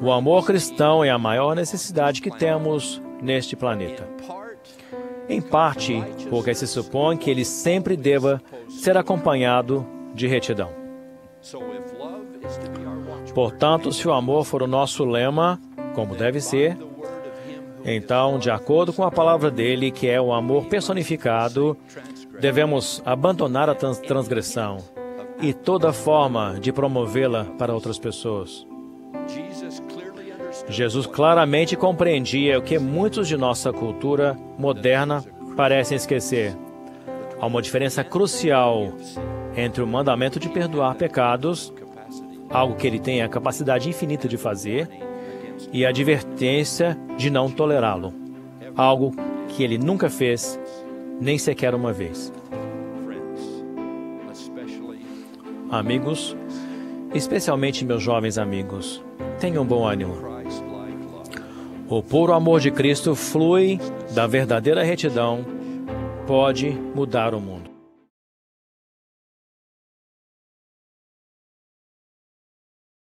O amor cristão é a maior necessidade que temos neste planeta. Em parte, porque se supõe que ele sempre deva ser acompanhado de retidão. Portanto, se o amor for o nosso lema, como deve ser, então, de acordo com a palavra dele, que é o amor personificado, devemos abandonar a transgressão e toda forma de promovê-la para outras pessoas. Jesus claramente compreendia o que muitos de nossa cultura moderna parecem esquecer. Há uma diferença crucial entre o mandamento de perdoar pecados, algo que ele tem a capacidade infinita de fazer, e a advertência de não tolerá-lo, algo que ele nunca fez, nem sequer uma vez. Amigos, especialmente meus jovens amigos, tenham bom ânimo. O puro amor de Cristo flui da verdadeira retidão, pode mudar o mundo.